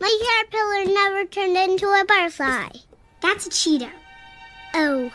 My caterpillar never turned into a butterfly. That's a Cheeto. Oh.